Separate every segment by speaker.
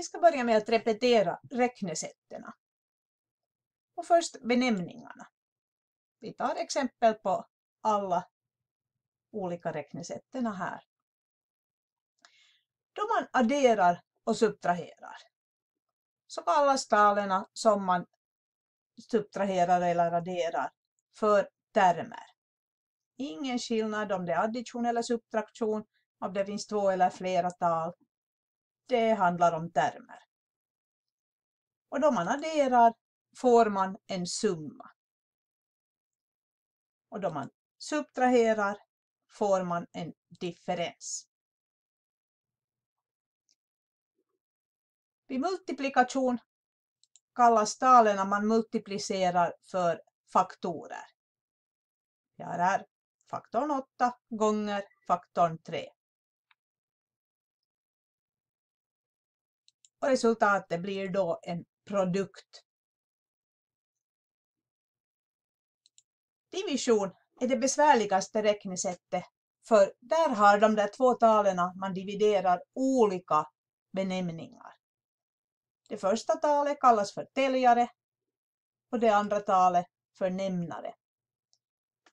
Speaker 1: Vi ska börja med att repetera räknesätten. Och först benämningarna. Vi tar exempel på alla olika räknesätterna här. Då man adderar och subtraherar så kallas talen som man subtraherar eller adderar för termer. Ingen skillnad om det är addition eller subtraktion, om det finns två eller flera tal. Det handlar om termer. Och då man adderar får man en summa. Och då man subtraherar får man en differens. Vid multiplikation kallas talen man multiplicerar för faktorer. Jag har här faktorn 8 gånger faktorn 3. Och resultatet blir då en produkt. Division är det besvärligaste räknesättet för där har de där två talen man dividerar olika benämningar. Det första talet kallas för täljare och det andra talet för nämnare.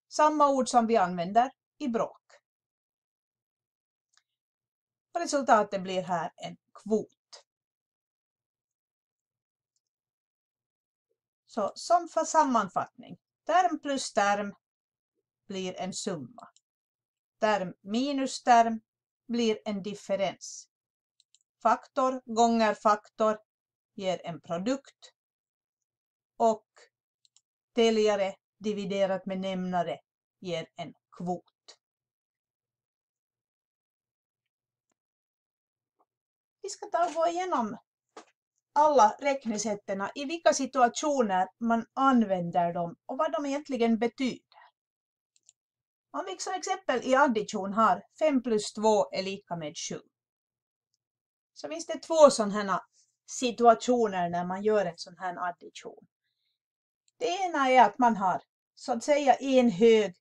Speaker 1: Samma ord som vi använder i bråk. Och resultatet blir här en kvot. Så som för sammanfattning, term plus term blir en summa. Term minus term blir en differens. Faktor gånger faktor ger en produkt och täljare dividerat med nämnare ger en kvot. Vi ska ta och gå igenom alla räknesätten, i vilka situationer man använder dem och vad de egentligen betyder. Om vi som exempel i addition har 5 plus 2 är lika med 7. Så finns det två sådana situationer när man gör en sån här addition. Det ena är att man har så att säga en hög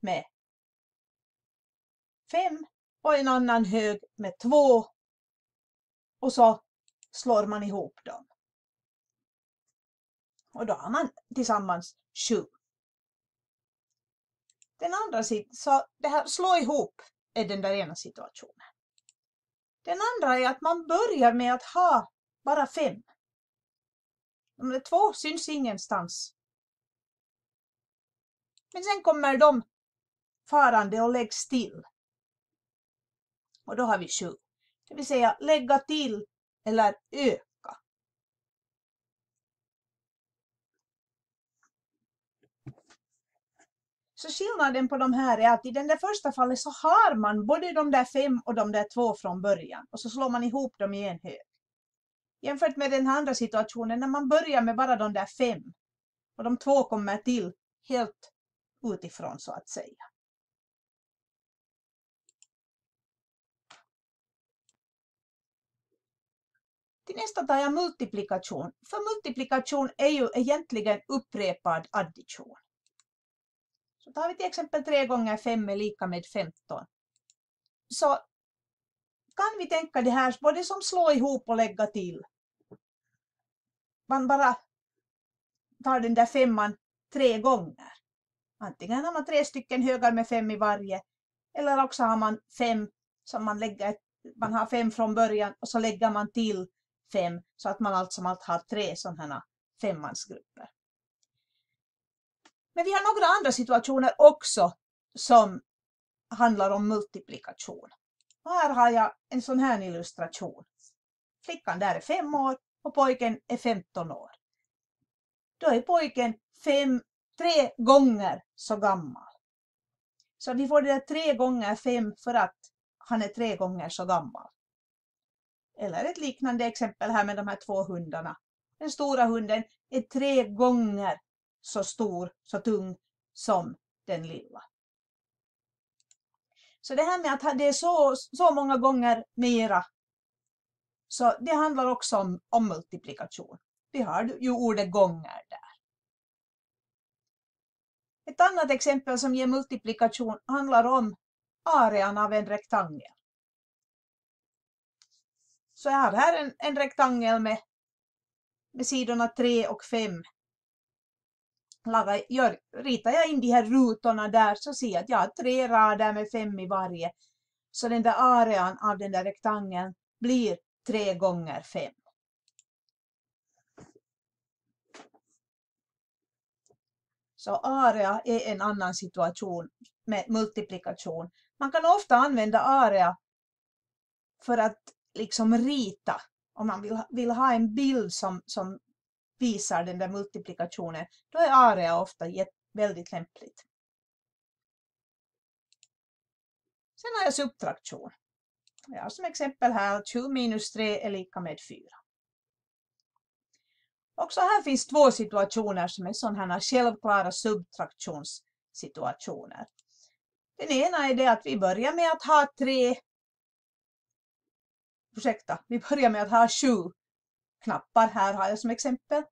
Speaker 1: med 5 och en annan hög med 2 och så slår man ihop dem. Och då har man tillsammans sju. Den andra så det här slå ihop är den där ena situationen. Den andra är att man börjar med att ha bara fem. De två syns ingenstans. Men sen kommer de farande och läggs till. Och då har vi sju. Det vill säga lägga till eller öka. Så skillnaden på de här är att i den där första fallet så har man både de där fem och de där två från början och så slår man ihop dem i en hög. Jämfört med den andra situationen när man börjar med bara de där fem och de två kommer till helt utifrån så att säga. Till nästa tar jag multiplikation. För multiplikation är ju egentligen upprepad addition. Så tar vi till exempel 3 gånger 5 är lika med 15. Så kan vi tänka det här både som slå ihop och lägga till. Man bara tar den där femman tre gånger. Antingen har man tre stycken högar med fem i varje eller också har man fem som man lägger, man har fem från början och så lägger man till fem så att man allt som allt har tre sådana femmansgrupper. Men vi har några andra situationer också som handlar om multiplikation. Och här har jag en sån här illustration. Flickan där är fem år och pojken är 15 år. Då är pojken fem, tre gånger så gammal. Så vi får det där tre gånger fem för att han är tre gånger så gammal. Eller ett liknande exempel här med de här två hundarna. Den stora hunden är tre gånger så stor, så tung som den lilla. Så det här med att det är så, så många gånger mera, så det handlar också om, om multiplikation. Vi har ju ordet gånger där. Ett annat exempel som ger multiplikation handlar om arean av en rektangel. Så jag har här en, en rektangel med, med sidorna 3 och 5. Laga, gör, ritar jag in de här rutorna där så ser jag att jag har tre rader med fem i varje. Så den där arean av den där rektangeln blir 3 gånger 5. Så area är en annan situation med multiplikation. Man kan ofta använda area för att liksom rita. Om man vill, vill ha en bild som, som visar den där multiplikationen, då är area ofta väldigt lämpligt. Sen har jag subtraktion. Jag har som exempel här 20 minus 3 är lika med 4. Också här finns två situationer som är sådana självklara subtraktionssituationer. Den ena är det att vi börjar med att ha tre ursäkta, vi börjar med att ha sju knappar. Här har jag som exempel.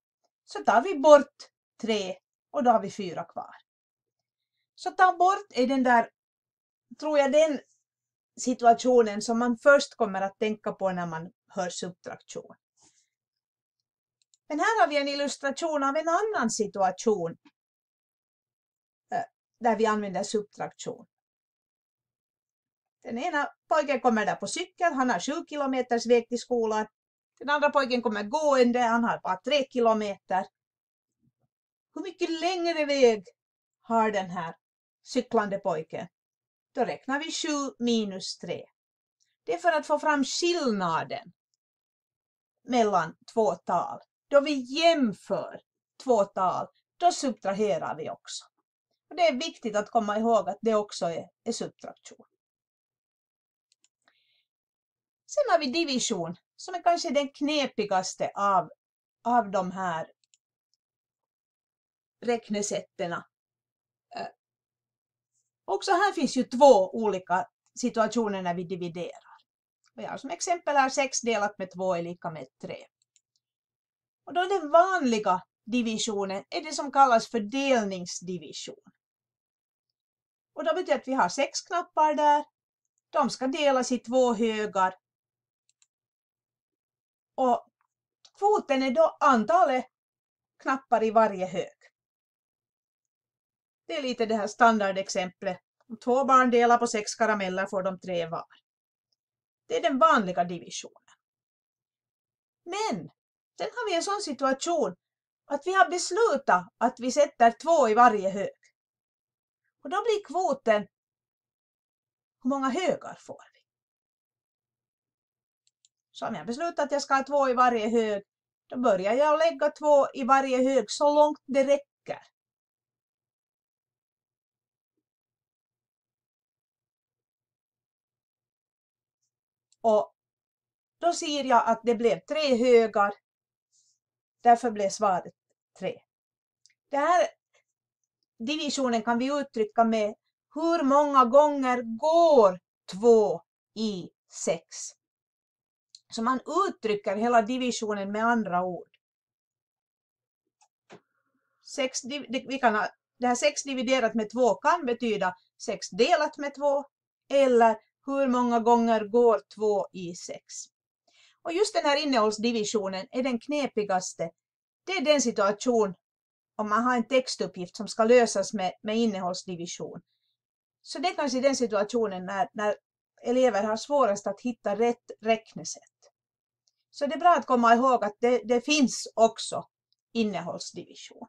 Speaker 1: Så tar vi bort tre och då har vi fyra kvar. Så ta bort är den där, tror jag, den situationen som man först kommer att tänka på när man hör subtraktion. Men här har vi en illustration av en annan situation eh, där vi använder subtraktion. Den ena pojken kommer där på cykel, han har sju kilometers väg till skolan. Den andra pojken kommer gående, han har bara tre kilometer. Hur mycket längre väg har den här cyklande pojken? Då räknar vi 7 minus 3. Det är för att få fram skillnaden mellan två tal. Då vi jämför två tal, då subtraherar vi också. Och det är viktigt att komma ihåg att det också är, är subtraktion. Sen har vi division som är kanske den knepigaste av, av de här räknesätten. Eh, också här finns ju två olika situationer när vi dividerar. Vi har som exempel här 6 delat med 2 är lika med 3. Och då den vanliga divisionen är det som kallas fördelningsdivision. Och då betyder det att vi har sex knappar där. De ska delas i två högar och kvoten är då antalet knappar i varje hög. Det är lite det här standardexemplet. Om två barn delar på sex karameller får de tre var. Det är den vanliga divisionen. Men sen har vi en sån situation att vi har beslutat att vi sätter två i varje hög. Och då blir kvoten hur många högar får vi? Så om jag beslutar att jag ska ha två i varje hög, då börjar jag lägga två i varje hög så långt det räcker. Och då ser jag att det blev tre högar. Därför blev svaret tre. Den här divisionen kan vi uttrycka med hur många gånger går två i sex? Så man uttrycker hela divisionen med andra ord. Sex, vi kan ha, det här 6 dividerat med 2 kan betyda 6 delat med 2 eller hur många gånger går 2 i 6. Och just den här innehållsdivisionen är den knepigaste. Det är den situation om man har en textuppgift som ska lösas med, med innehållsdivision. Så det är kanske den situationen när, när elever har svårast att hitta rätt räknesätt. Så det är bra att komma ihåg att det, det finns också innehållsdivision.